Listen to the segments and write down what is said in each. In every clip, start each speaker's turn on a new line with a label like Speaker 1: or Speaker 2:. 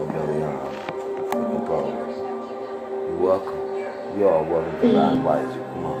Speaker 1: You're welcome. You all welcome to Line Wise. Come on.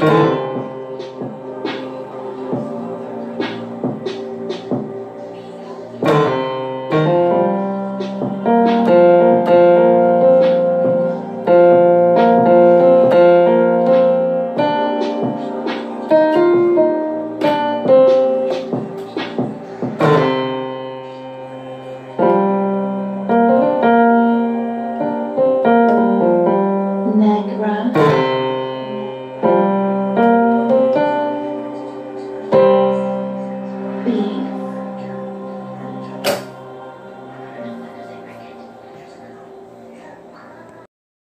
Speaker 2: neck right.